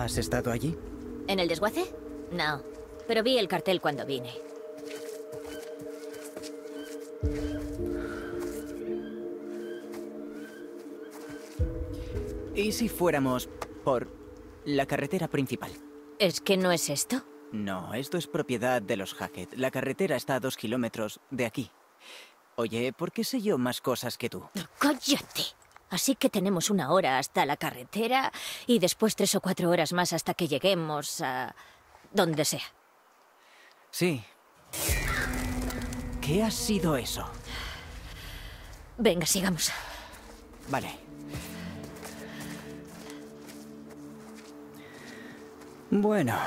¿Has estado allí? ¿En el desguace? No, pero vi el cartel cuando vine. ¿Y si fuéramos por la carretera principal? ¿Es que no es esto? No, esto es propiedad de los Hackett. La carretera está a dos kilómetros de aquí. Oye, ¿por qué sé yo más cosas que tú? ¡Cállate! Así que tenemos una hora hasta la carretera y después tres o cuatro horas más hasta que lleguemos a... donde sea. Sí. ¿Qué ha sido eso? Venga, sigamos. Vale. Bueno.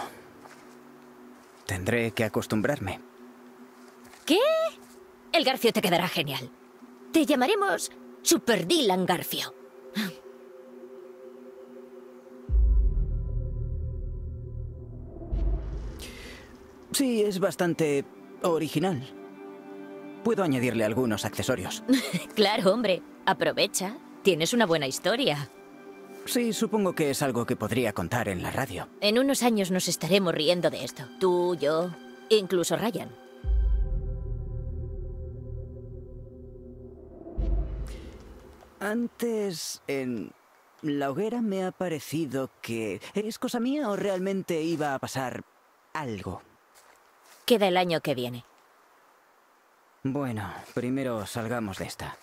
Tendré que acostumbrarme. ¿Qué? El Garfio te quedará genial. Te llamaremos Super Dylan Garfio. Sí, es bastante original. Puedo añadirle algunos accesorios. claro, hombre. Aprovecha. Tienes una buena historia. Sí, supongo que es algo que podría contar en la radio. En unos años nos estaremos riendo de esto. Tú, yo, incluso Ryan. Antes, en la hoguera me ha parecido que... ¿Es cosa mía o realmente iba a pasar algo? Queda el año que viene. Bueno, primero salgamos de esta.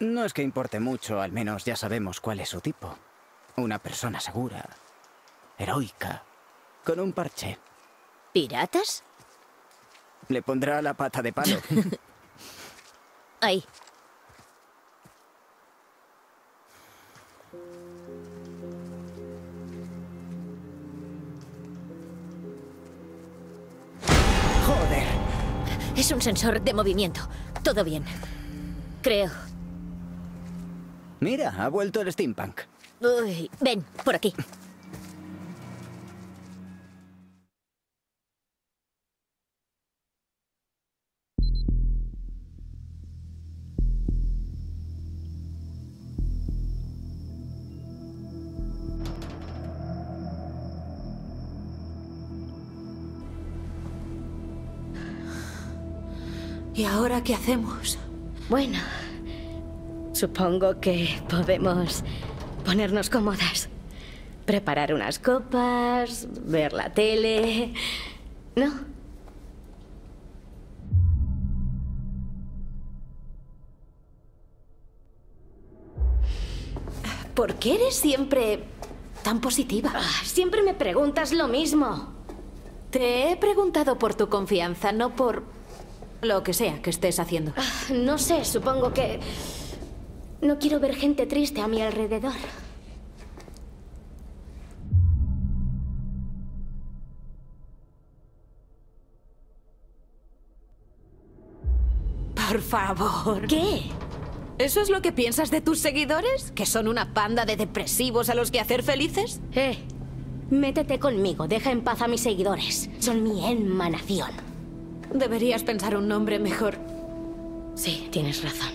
No es que importe mucho, al menos ya sabemos cuál es su tipo. Una persona segura, heroica, con un parche. ¿Piratas? Le pondrá la pata de palo. Ahí. ¡Joder! Es un sensor de movimiento. Todo bien. Creo. Mira, ha vuelto el steampunk. Uy, ven, por aquí. Ahora qué hacemos? Bueno, supongo que podemos ponernos cómodas. Preparar unas copas, ver la tele... ¿No? ¿Por qué eres siempre tan positiva? Ah, siempre me preguntas lo mismo. Te he preguntado por tu confianza, no por lo que sea que estés haciendo. Ah, No sé, supongo que... No quiero ver gente triste a mi alrededor. Por favor. ¿Qué? ¿Eso es lo que piensas de tus seguidores? ¿Que son una panda de depresivos a los que hacer felices? Eh, métete conmigo, deja en paz a mis seguidores. Son mi emanación. Deberías pensar un nombre mejor. Sí, tienes razón.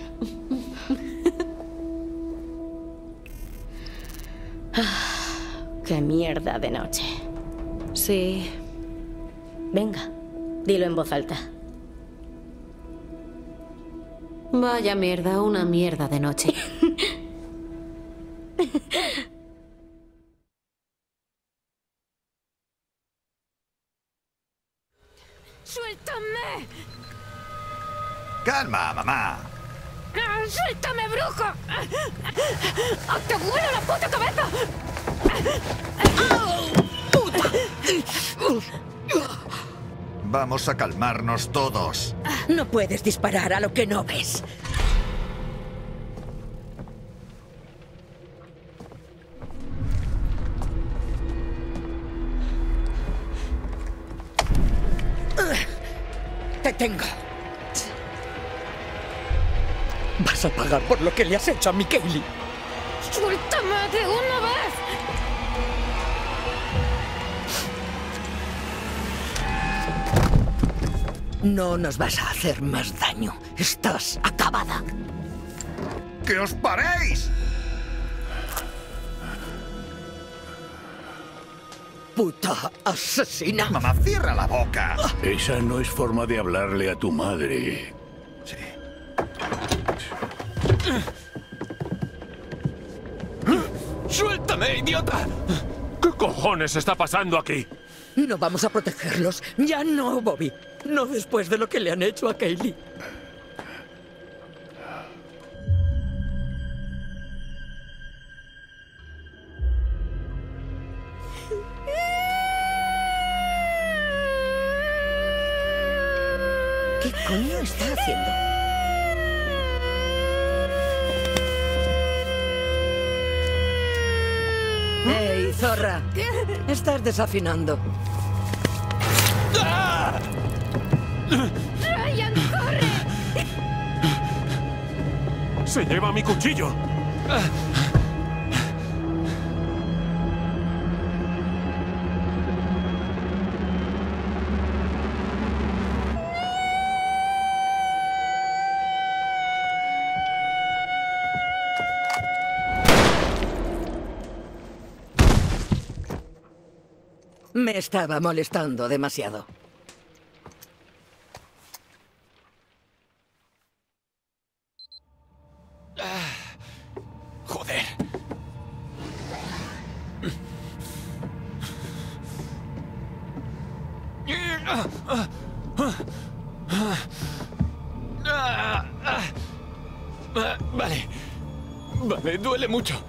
Ah, qué mierda de noche. Sí. Venga, dilo en voz alta. Vaya mierda, una mierda de noche. Calma, mamá. ¡Ah, ¡Suéltame, brujo! ¡Ah, ¡Te vuelo la puta cabeza! Vamos a calmarnos todos. No puedes disparar a lo que no ves. Te tengo. Vas a pagar por lo que le has hecho a mi Kaylee. ¡Suéltame de una vez! No nos vas a hacer más daño. Estás acabada. ¡Que os paréis! ¡Puta asesina! Mamá, cierra la boca. Esa no es forma de hablarle a tu madre. ¡Suéltame, idiota! ¿Qué cojones está pasando aquí? No vamos a protegerlos. Ya no, Bobby. No después de lo que le han hecho a Kaylee. ¿Qué coño está haciendo? Zorra! Estás desafinando. ¡Ryan, corre! ¡Se lleva mi cuchillo! Estaba molestando demasiado. ¡Joder! Vale. Vale, duele mucho.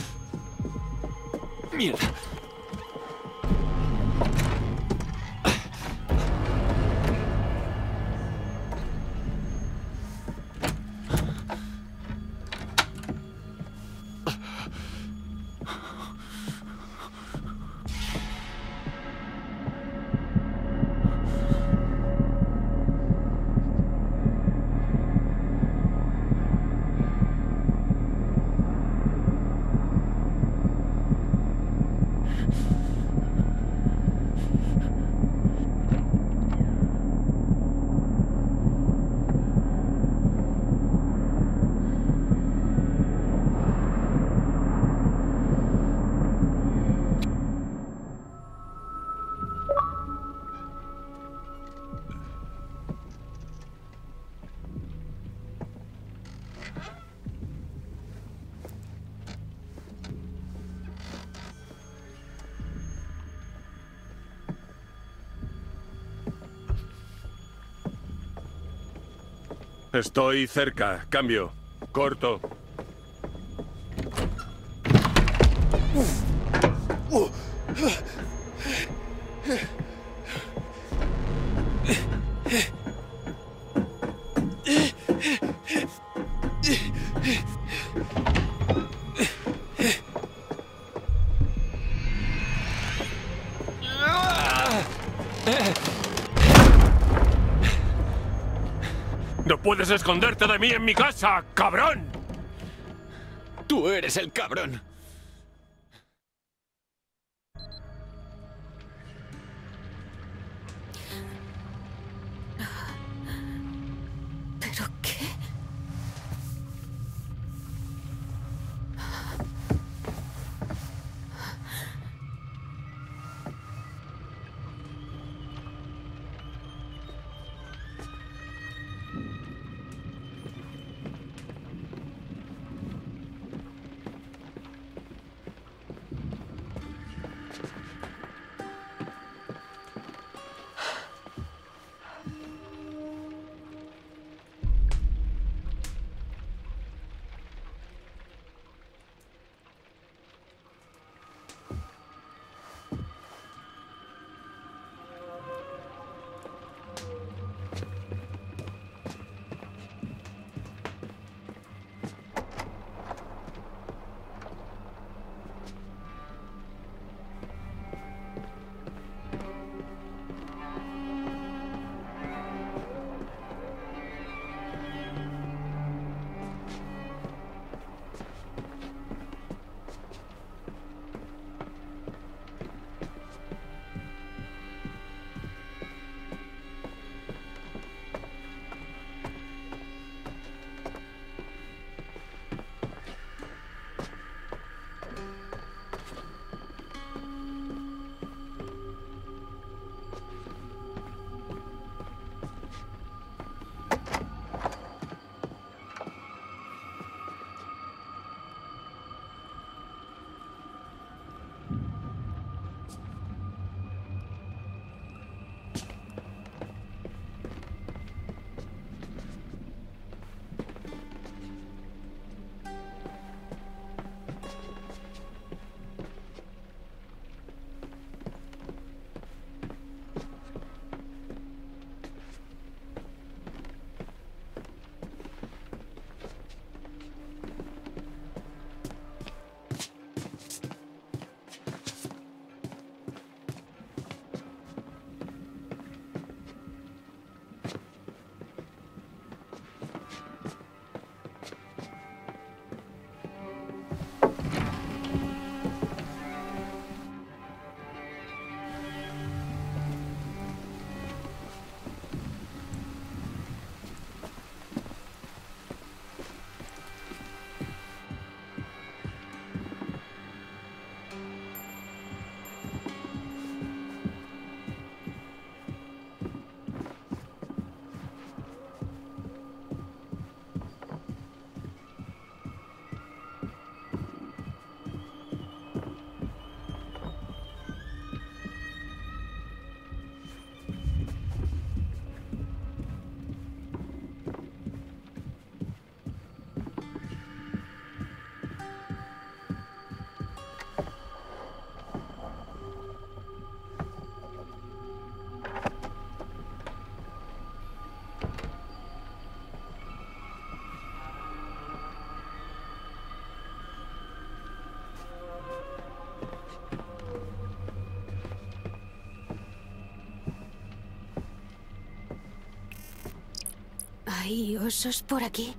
Estoy cerca. Cambio. Corto. Esconderte de mí en mi casa, cabrón! Tú eres el cabrón. ¿Hay osos por aquí?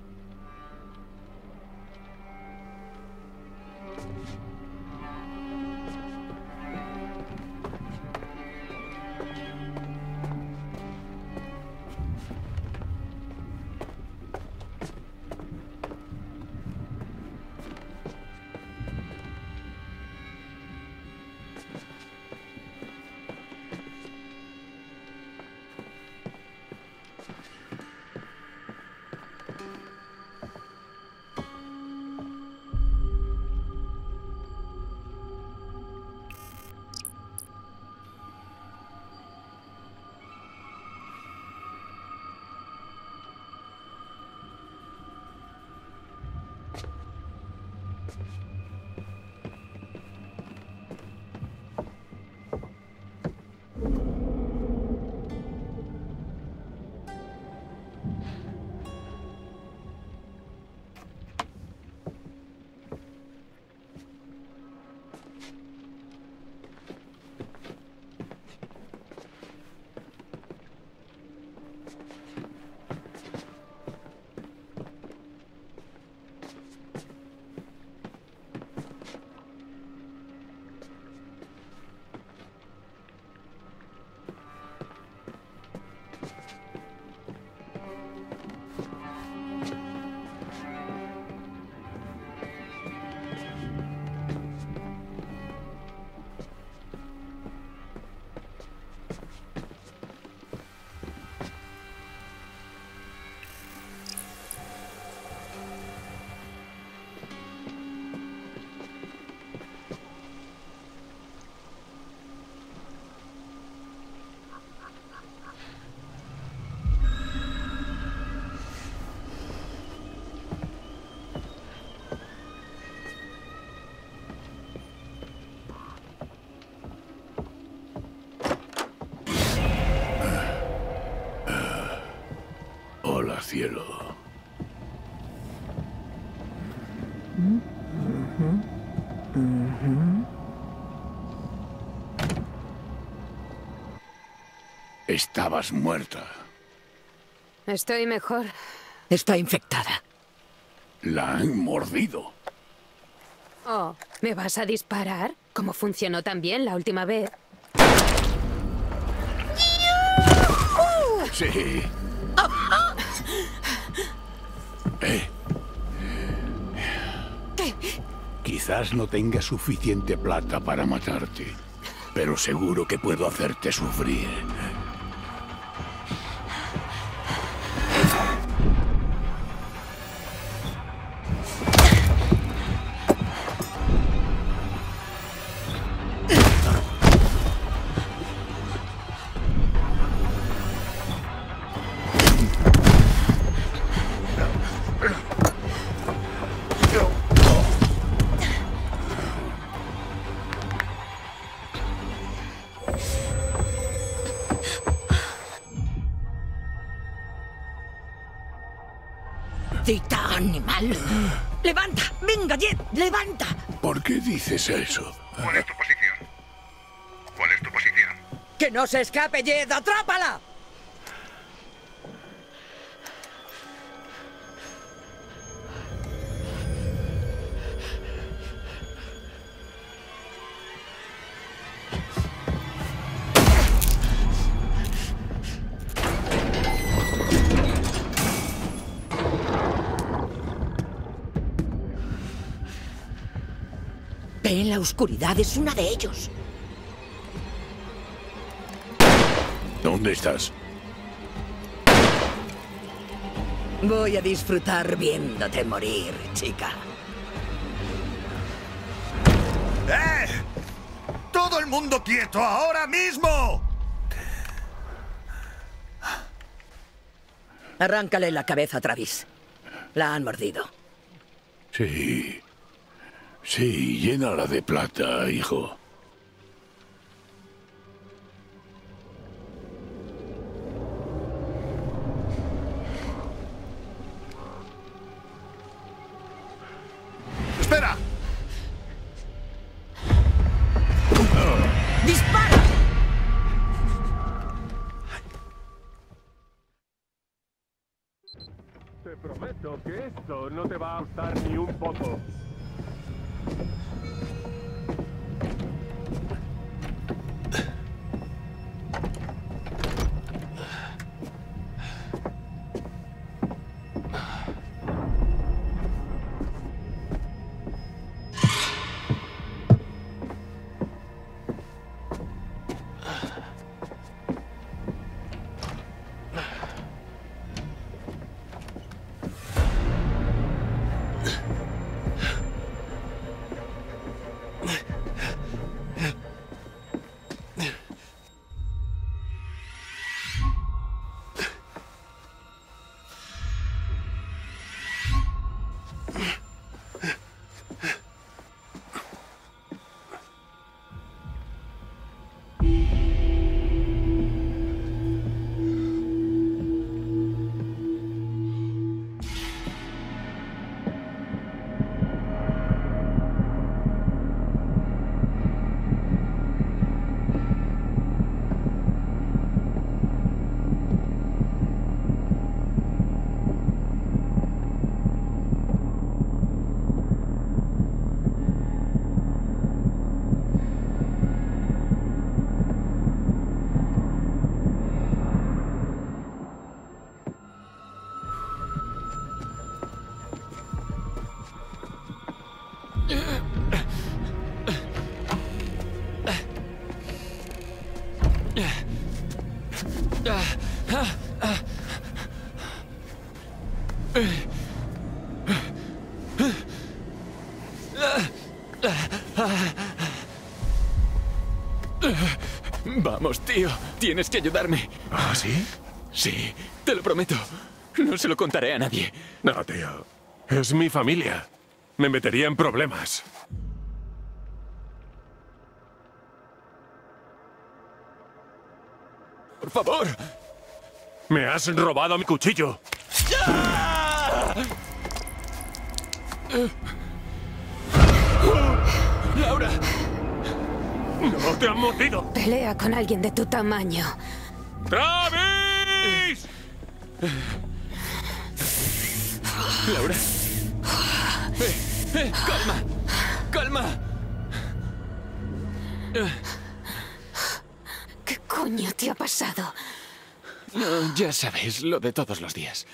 Estabas muerta. Estoy mejor. Está infectada. La han mordido. Oh, ¿me vas a disparar? ¿Cómo funcionó tan bien la última vez? Sí. Eh. Quizás no tenga suficiente plata para matarte, pero seguro que puedo hacerte sufrir. Eso? ¿Cuál es tu posición? ¿Cuál es tu posición? Que no se escape, Jet. Atrápala. Oscuridad, es una de ellos. ¿Dónde estás? Voy a disfrutar viéndote morir, chica. ¡Eh! ¡Todo el mundo quieto ahora mismo! Arráncale la cabeza, Travis. La han mordido. Sí. Sí, llénala de plata, hijo. ¡Espera! ¡Dispara! Te prometo que esto no te va a gustar tío. Tienes que ayudarme. ¿Ah, sí? Sí, te lo prometo. No se lo contaré a nadie. No, tío. Es mi familia. Me metería en problemas. Por favor. Me has robado mi cuchillo. ¡Laura! ¡No te han mordido! Pelea con alguien de tu tamaño. ¡Travis! ¡Laura! ¡Eh! ¡Eh! ¡Calma! ¡Calma! ¿Qué coño te ha pasado? No, ya sabes, lo de todos los días.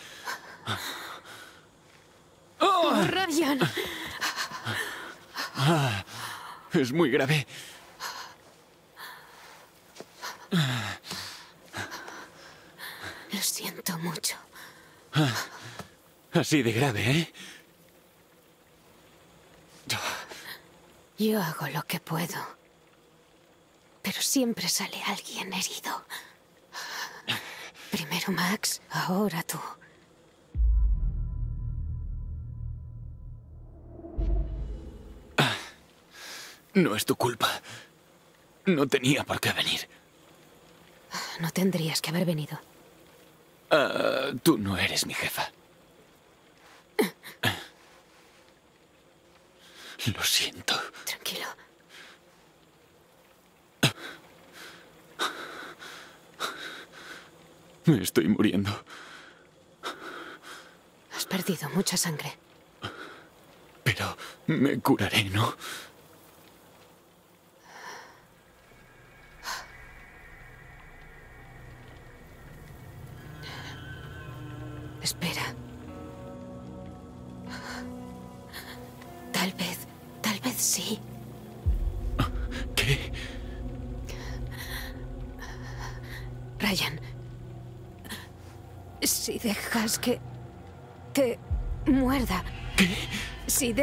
¡Oh, Ryan! Ah, es muy grave. Lo siento mucho. Ah, así de grave, ¿eh? Yo hago lo que puedo. Pero siempre sale alguien herido. Primero Max, ahora tú. No es tu culpa. No tenía por qué venir. No tendrías que haber venido. Ah, tú no eres mi jefa. Lo siento. Tranquilo. Me estoy muriendo. Has perdido mucha sangre. Pero me curaré, ¿no?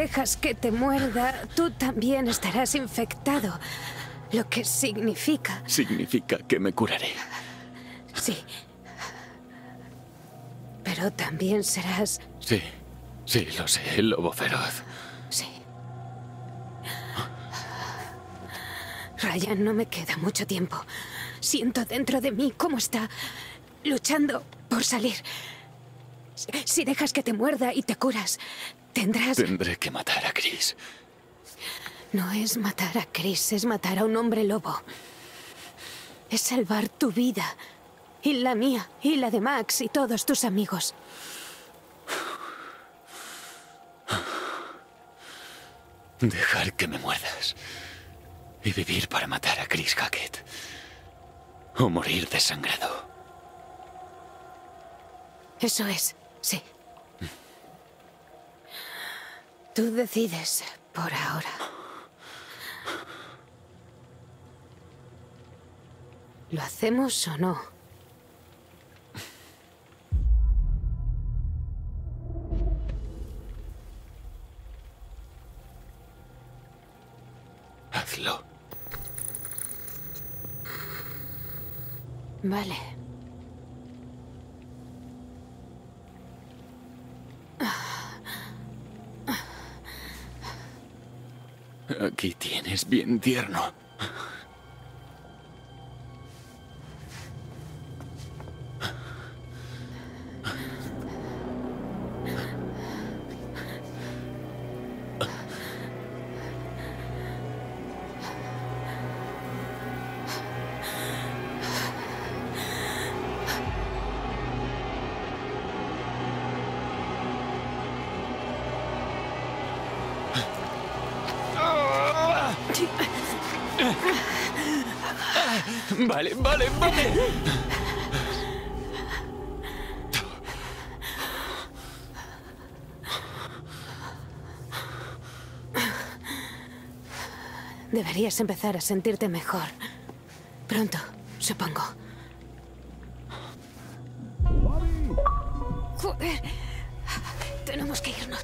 Dejas que te muerda, tú también estarás infectado. Lo que significa... Significa que me curaré. Sí. Pero también serás... Sí, sí, lo sé, el lobo feroz. Sí. Ryan, no me queda mucho tiempo. Siento dentro de mí cómo está luchando por salir. Si- Si dejas que te muerda y te curas, tendrás... Tendré que matar a Chris. No es matar a Chris, es matar a un hombre lobo. Es salvar tu vida. Y la mía, y la de Max, y todos tus amigos. Dejar que me muerdas. Y vivir para matar a Chris Hackett. O morir desangrado. Eso es, sí. Tú decides por ahora. ¿Lo hacemos o no? Hazlo. Vale. Aquí tienes bien tierno. empezar a sentirte mejor. Pronto, supongo. ¡Joder! Tenemos que irnos.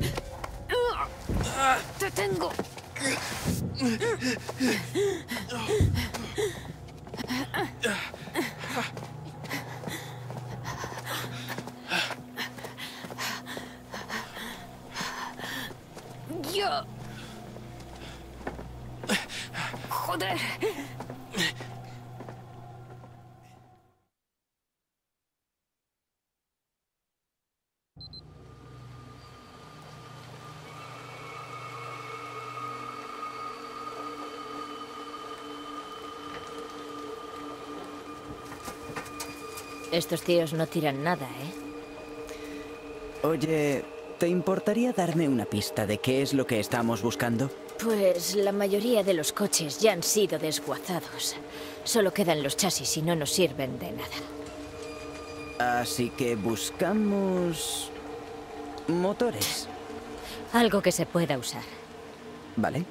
¡Te tengo! Joder. Estos tíos no tiran nada, ¿eh? Oye, ¿te importaría darme una pista de qué es lo que estamos buscando? Pues la mayoría de los coches ya han sido desguazados. Solo quedan los chasis y no nos sirven de nada. Así que buscamos... motores. Algo que se pueda usar. ¿Vale?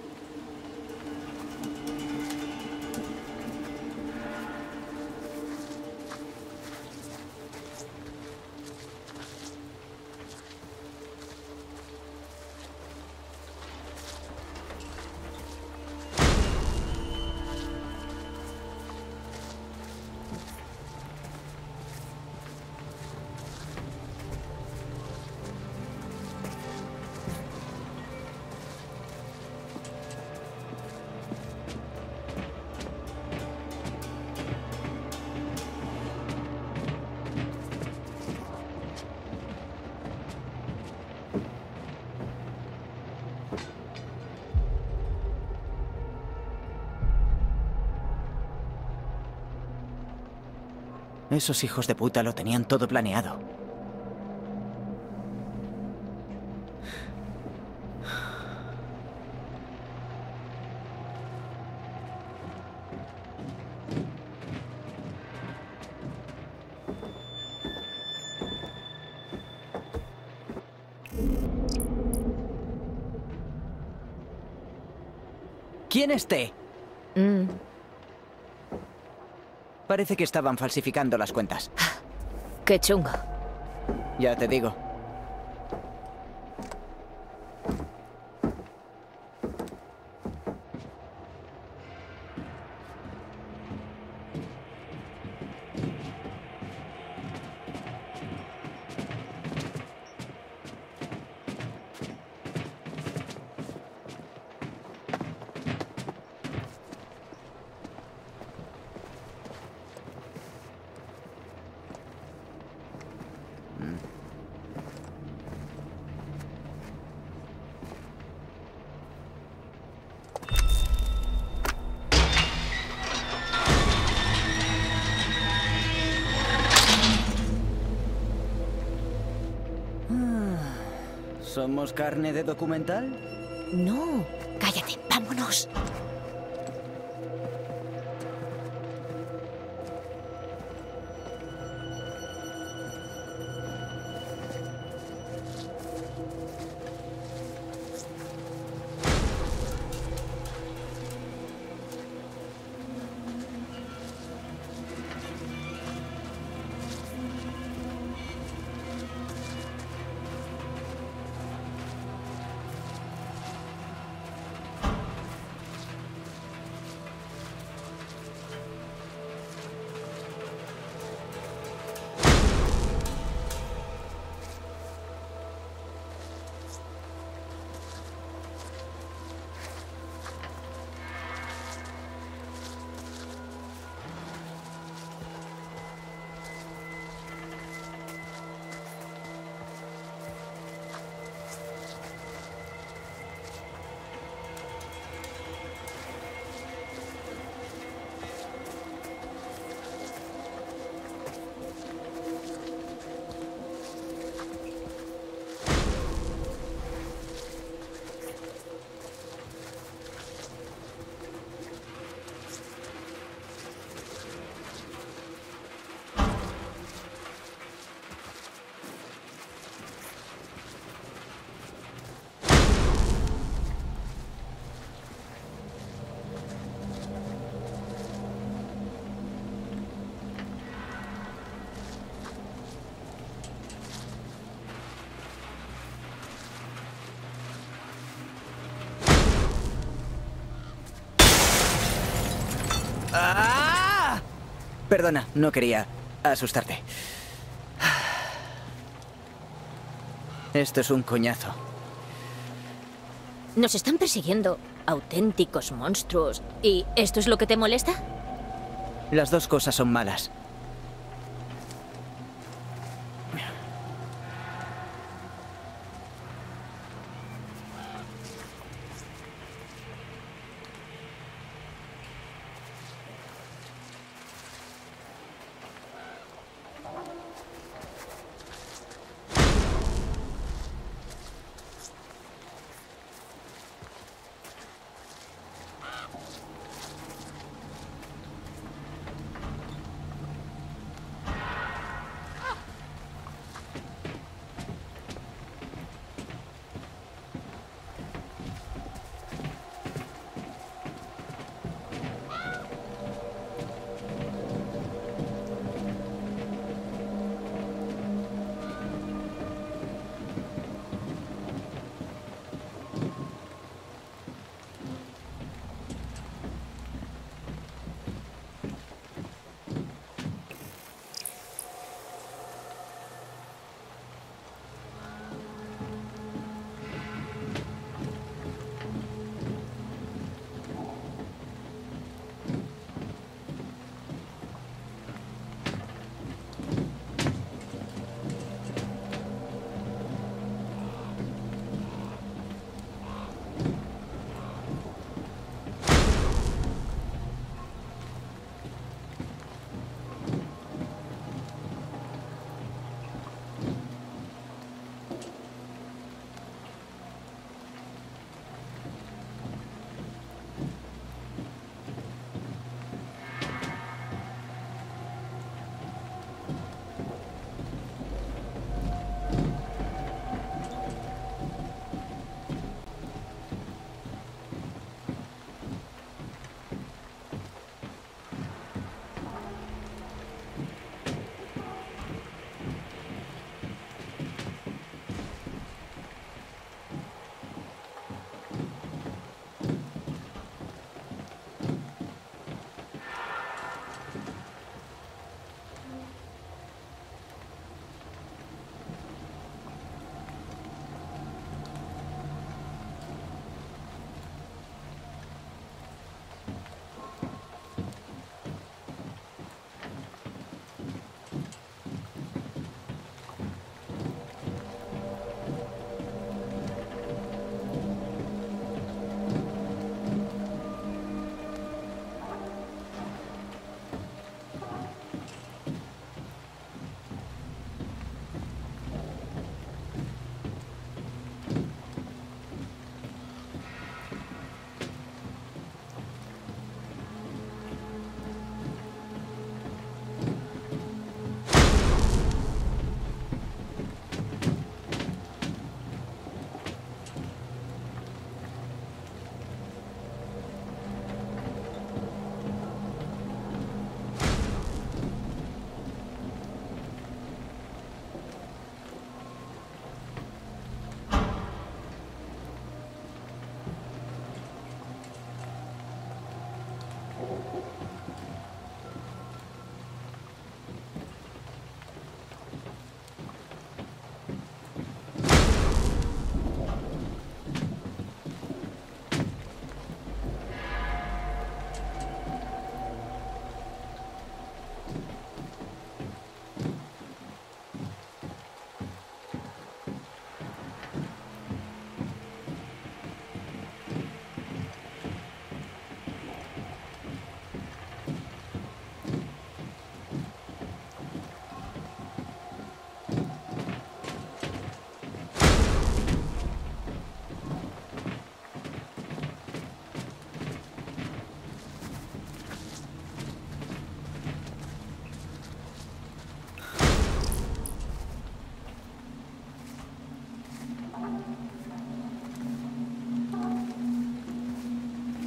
Esos hijos de puta lo tenían todo planeado. ¿Quién esté? Mm, Parece que estaban falsificando las cuentas. qué chungo. Ya te digo. ¿Somos carne de documental? No, cállate, vámonos. Perdona, no quería asustarte. Esto es un coñazo. Nos están persiguiendo auténticos monstruos. ¿Y esto es lo que te molesta? Las dos cosas son malas.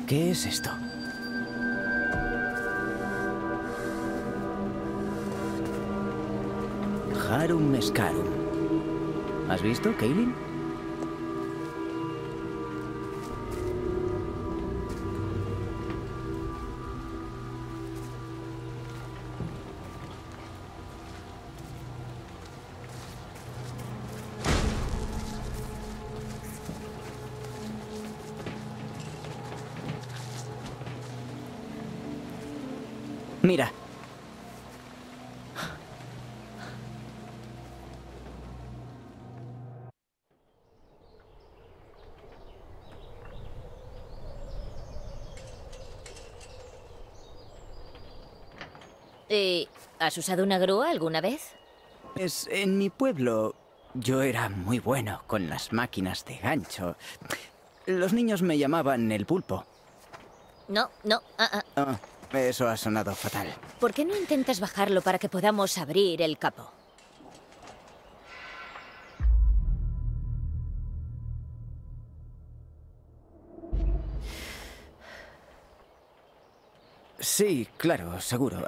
¿Qué es esto? Harum Mescarum. ¿Has visto, Kaylin? Has usado una grúa alguna vez? Es en mi pueblo. Yo era muy bueno con las máquinas de gancho. Los niños me llamaban el pulpo. No, no. ah, ah. Ah, eso ha sonado fatal. ¿Por qué no intentas bajarlo para que podamos abrir el capo? Sí, claro, seguro.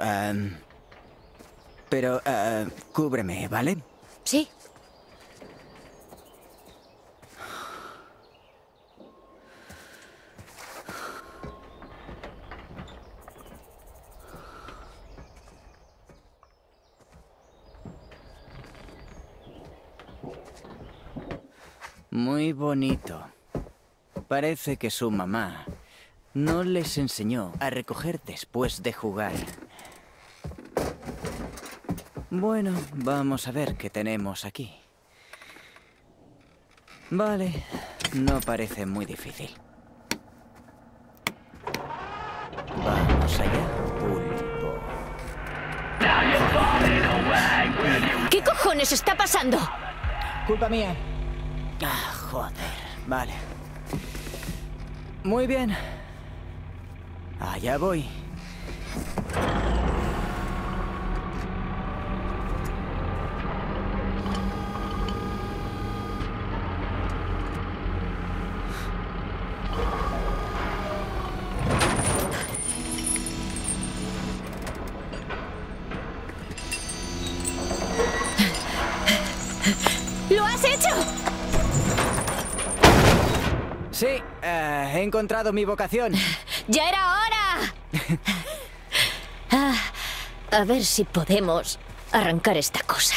Pero ah, cúbreme, ¿vale? Sí. Muy bonito. Parece que su mamá no les enseñó a recoger después de jugar. Bueno, vamos a ver qué tenemos aquí. Vale, no parece muy difícil. Vamos allá, pulpo. ¿Qué cojones está pasando? Culpa mía. Ah, joder. Vale. Muy bien. Allá voy. Encontrado mi vocación. ¡Ya era hora! Ah, a ver si podemos arrancar esta cosa.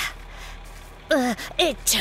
Ah, hecho.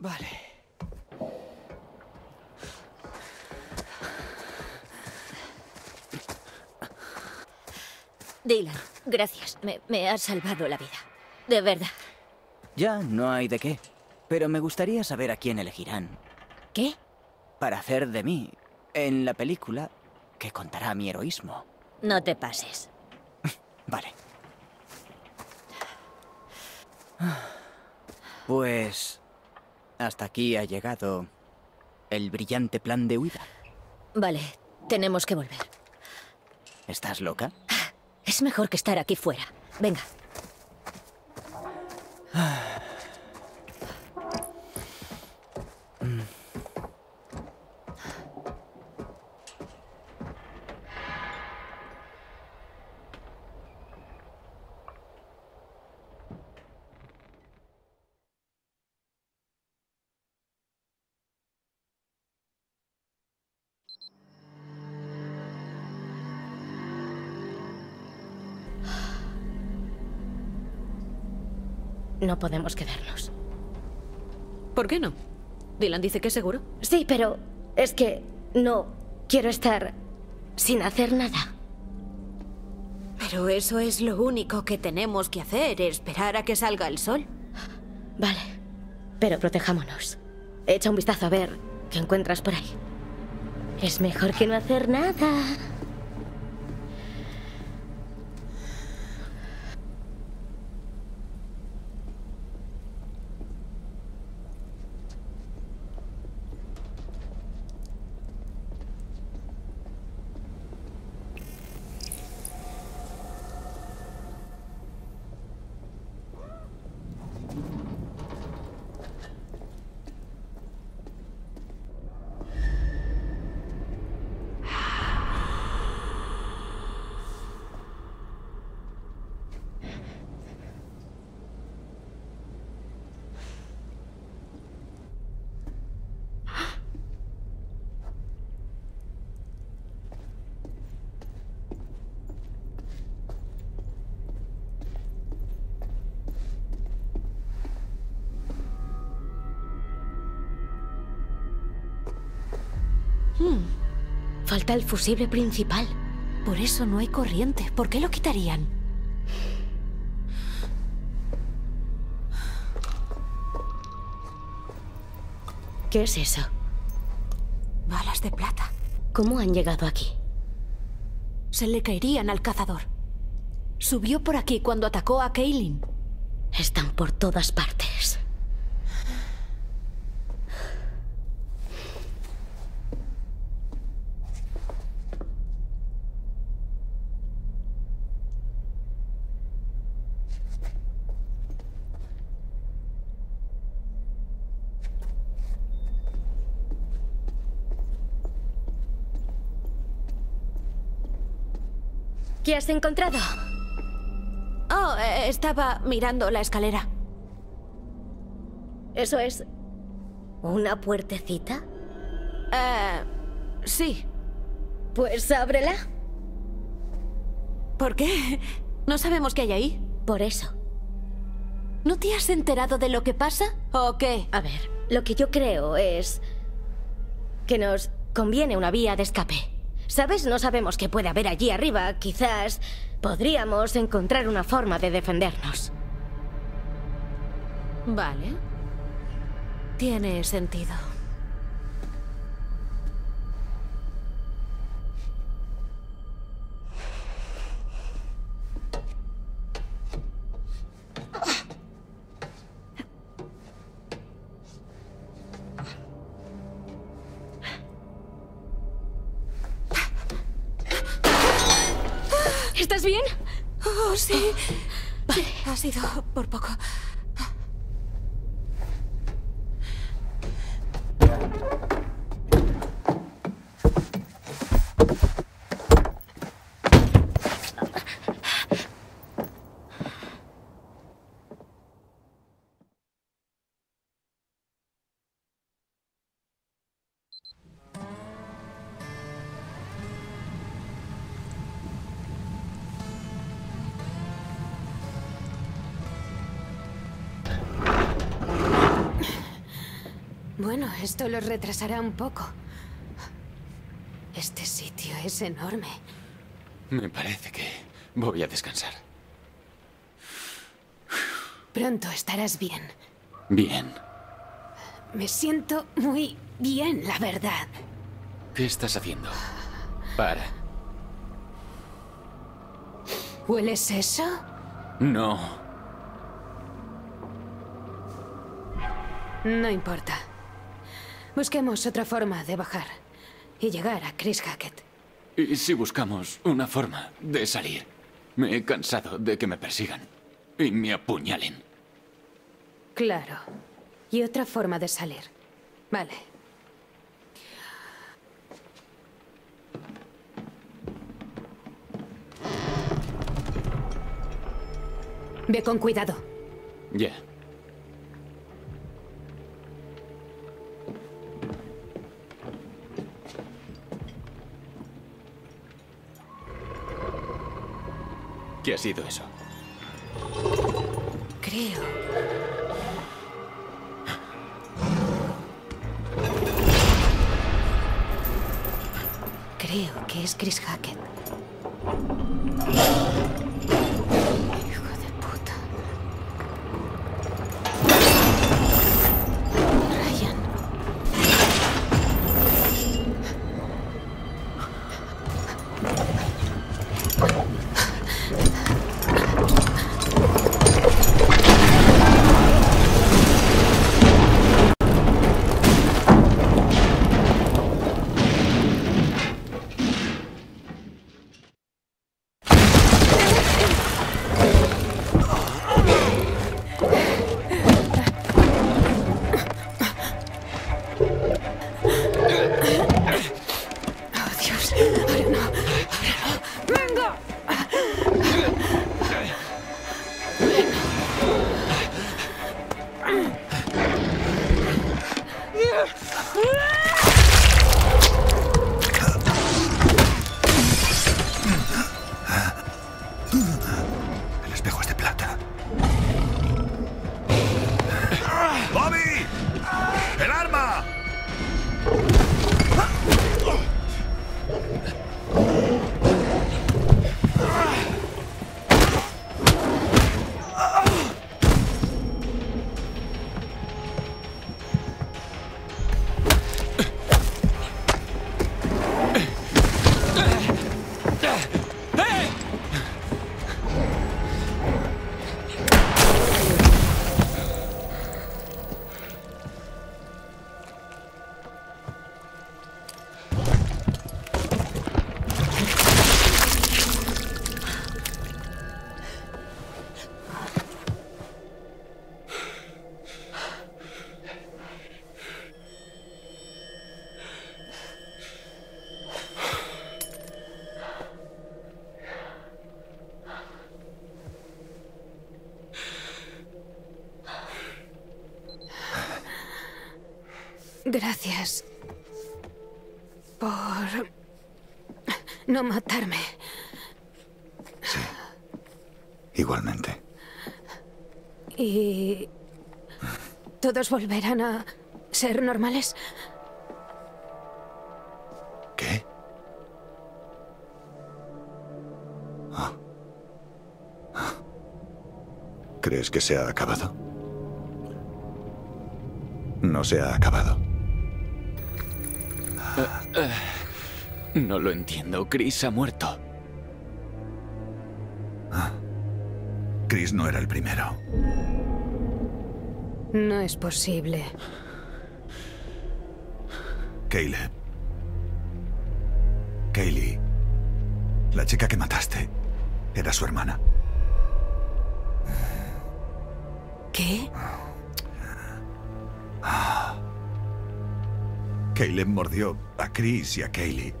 Vale. Dylan, gracias. Me, me has salvado la vida. De verdad. Ya, no hay de qué. Pero me gustaría saber a quién elegirán. ¿Qué? Para hacer de mí en la película que contará mi heroísmo. No te pases. Vale. Pues hasta aquí ha llegado el brillante plan de huida. Vale, tenemos que volver. ¿Estás loca? Es mejor que estar aquí fuera. Venga. No podemos quedarnos. ¿Por qué no? Dylan dice que es seguro. Sí, pero es que no quiero estar sin hacer nada. Pero eso es lo único que tenemos que hacer, esperar a que salga el sol. Vale, pero protejámonos. Echa un vistazo a ver qué encuentras por ahí. Es mejor que no hacer nada. Hmm. Falta el fusible principal. Por eso no hay corriente. ¿Por qué lo quitarían? ¿Qué es eso? Balas de plata. ¿Cómo han llegado aquí? Se le caerían al cazador. Subió por aquí cuando atacó a Kaylin. Están por todas partes. ¿Qué has encontrado? Oh, eh, estaba mirando la escalera. ¿Eso es una puertecita? Eh, sí. Pues ábrela. ¿Por qué? No sabemos qué hay ahí. Por eso. ¿No te has enterado de lo que pasa? ¿O qué? A ver, lo que yo creo es que nos conviene una vía de escape. ¿Sabes? No sabemos qué puede haber allí arriba. Quizás podríamos encontrar una forma de defendernos. Vale. Tiene sentido. Esto los retrasará un poco. Este sitio es enorme. Me parece que voy a descansar. Pronto estarás bien. Bien. Me siento muy bien, la verdad. ¿Qué estás haciendo? Para. ¿Hueles eso? No. No importa. Busquemos otra forma de bajar y llegar a Chris Hackett. ¿Y si buscamos una forma de salir? Me he cansado de que me persigan y me apuñalen. Claro. Y otra forma de salir. Vale. Ve con cuidado. Ya. ¿Qué ha sido eso? Creo. Creo que es Chris Hackett. Todos volverán a ser normales? ¿Qué? Ah. Ah. ¿Crees que se ha acabado? No se ha acabado. Eh, no lo entiendo. Chris ha muerto. Chris no era el primero. No es posible. Caleb. Kaylee. La chica que mataste. Era su hermana. ¿Qué? Caleb mordió a Chris y a Kaylee.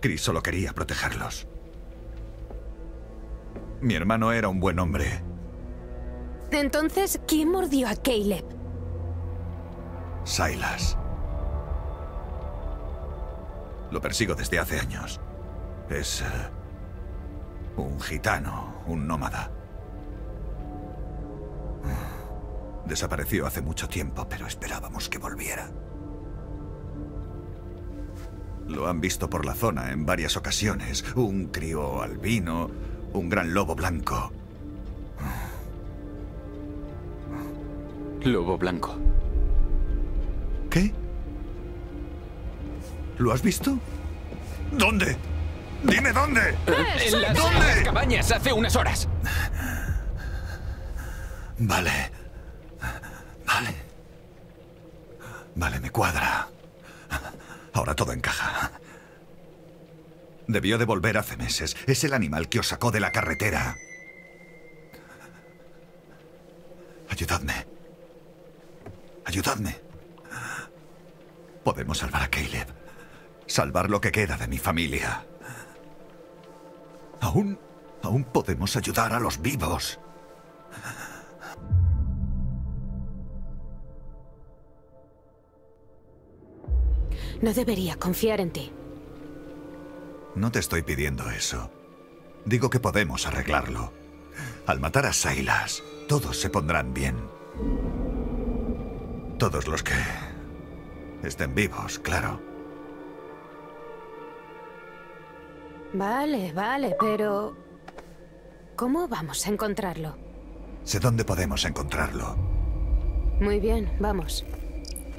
Chris solo quería protegerlos. Mi hermano era un buen hombre. Entonces, ¿quién mordió a Caleb? Silas. Lo persigo desde hace años. Es... eh, un gitano, un nómada. Desapareció hace mucho tiempo, pero esperábamos que volviera. Lo han visto por la zona en varias ocasiones. Un crío albino, un gran lobo blanco. Lobo blanco. ¿Qué? ¿Lo has visto? ¿Dónde? ¡Dime dónde! En las, ¿Dónde? en las cabañas hace unas horas. Vale. Vale. Vale, me cuadra. Ahora todo encaja. Debió de volver hace meses. Es el animal que os sacó de la carretera. Ayudadme. Ayudadme. Podemos salvar a Caleb. Salvar lo que queda de mi familia. Aún... Aún podemos ayudar a los vivos. No debería confiar en ti. No te estoy pidiendo eso. Digo que podemos arreglarlo. Al matar a Silas, todos se pondrán bien. Todos los que estén vivos, claro. Vale, vale, pero... ¿Cómo vamos a encontrarlo? Sé dónde podemos encontrarlo. Muy bien, vamos.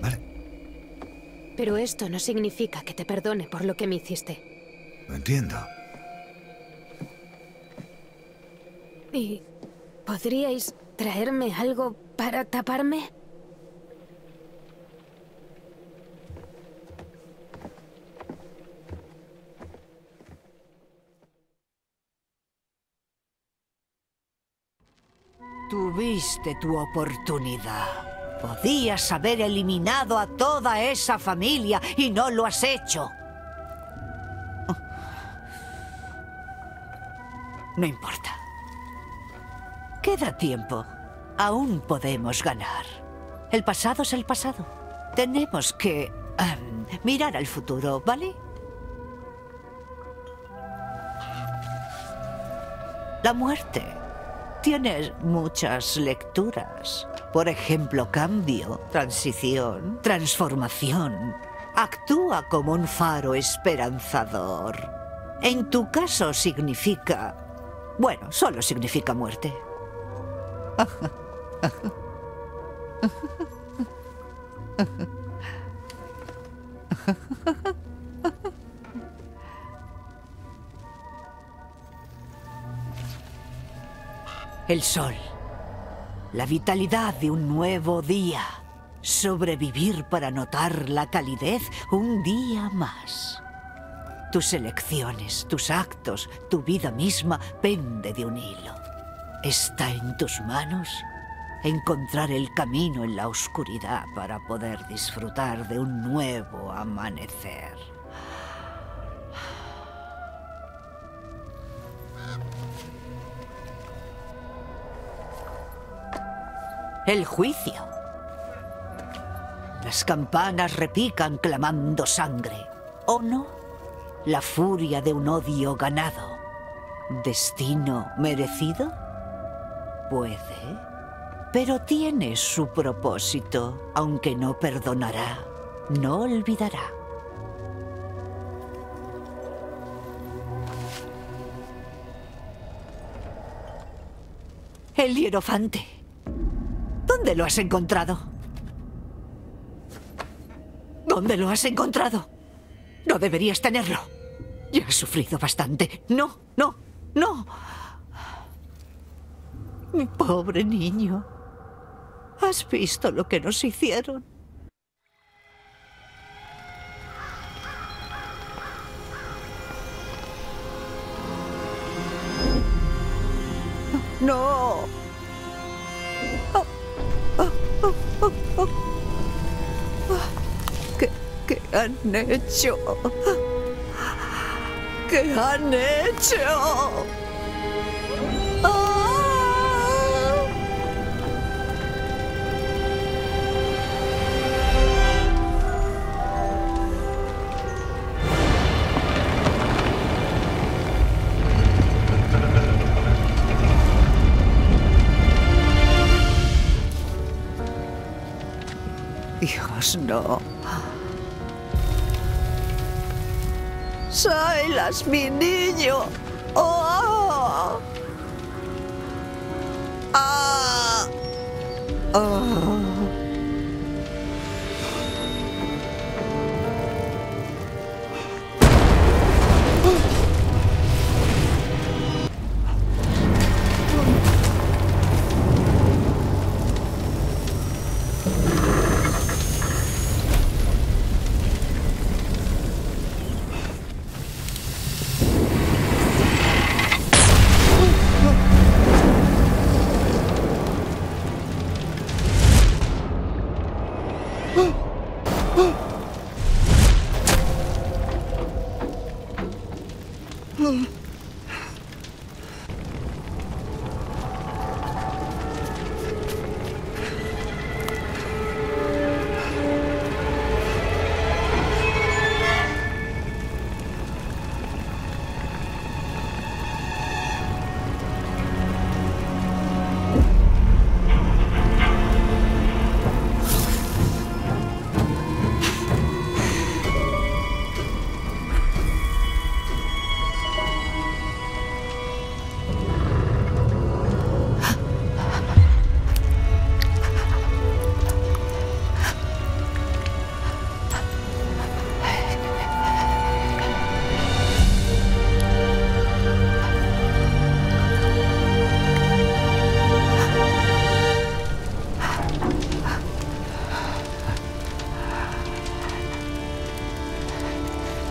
Vale. Pero esto no significa que te perdone por lo que me hiciste. Lo entiendo. ¿Y podríais traerme algo para taparme? Tuviste tu oportunidad. Podías haber eliminado a toda esa familia y no lo has hecho. No importa. Queda tiempo. Aún podemos ganar. El pasado es el pasado. Tenemos que em, mirar al futuro, ¿vale? La muerte. Tienes muchas lecturas. Por ejemplo, cambio, transición, transformación. Actúa como un faro esperanzador. En tu caso significa... Bueno, solo significa muerte. El sol. La vitalidad de un nuevo día. Sobrevivir para notar la calidez un día más. Tus elecciones, tus actos, tu vida misma pende de un hilo. Está en tus manos encontrar el camino en la oscuridad para poder disfrutar de un nuevo amanecer. El juicio. Las campanas repican clamando sangre. ¿O no? La furia de un odio ganado. ¿Destino merecido? Puede. Pero tiene su propósito, aunque no perdonará, no olvidará. El hierofante. ¿Dónde lo has encontrado? ¿Dónde lo has encontrado? No deberías tenerlo. Ya has sufrido bastante. No, no, no. Mi pobre niño. ¿Has visto lo que nos hicieron? No. ¿Qué, ¿Qué han hecho? ¿Qué han hecho? Dios, no. Silas, mi niño. ¡Oh! ¡Ah! ¡Ah!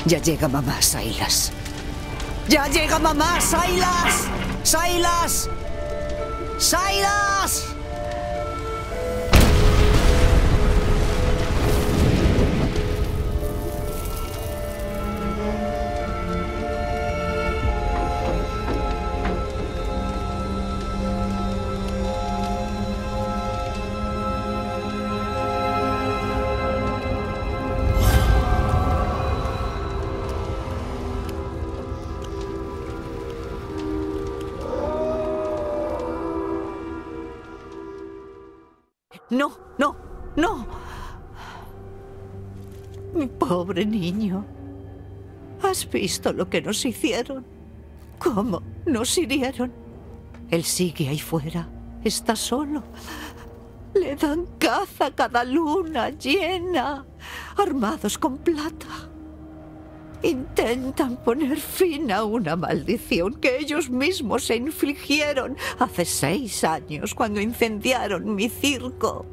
Ya llega mamá, Silas. ¡Ya llega mamá, Silas! ¡Silas! ¡Silas! No, no, no. Mi pobre niño. ¿Has visto lo que nos hicieron? ¿Cómo nos hirieron? Él sigue ahí fuera. Está solo. Le dan caza cada luna llena, armados con plata. Intentan poner fin a una maldición que ellos mismos se infligieron hace seis años cuando incendiaron mi circo.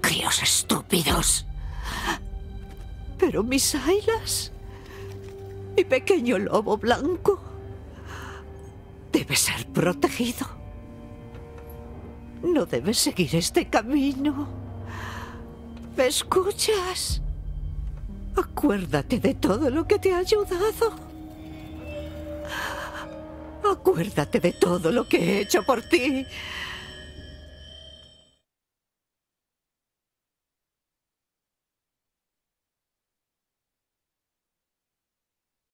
¡Críos estúpidos! Pero mis ailas, mi pequeño lobo blanco, debe ser protegido. No debes seguir este camino. ¿Me escuchas? Acuérdate de todo lo que te ha ayudado. Acuérdate de todo lo que he hecho por ti.